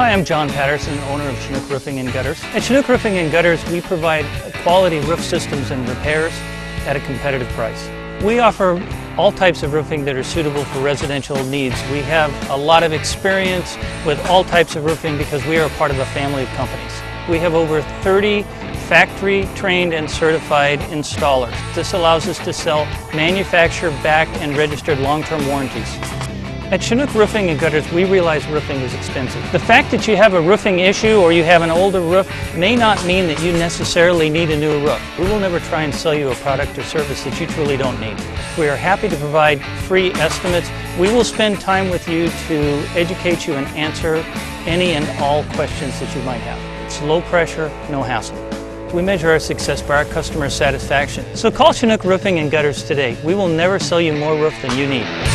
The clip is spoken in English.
Hi, I'm John Patterson, owner of Chinook Roofing and Gutters. At Chinook Roofing and Gutters, we provide quality roof systems and repairs at a competitive price. We offer all types of roofing that are suitable for residential needs. We have a lot of experience with all types of roofing because we are part of a family of companies. We have over 30 factory trained and certified installers. This allows us to sell manufacturer backed and registered long-term warranties. At Chinook Roofing and Gutters, we realize roofing is expensive. The fact that you have a roofing issue or you have an older roof may not mean that you necessarily need a new roof. We will never try and sell you a product or service that you truly don't need. We are happy to provide free estimates. We will spend time with you to educate you and answer any and all questions that you might have. It's low pressure, no hassle. We measure our success by our customer satisfaction. So call Chinook Roofing and Gutters today. We will never sell you more roof than you need.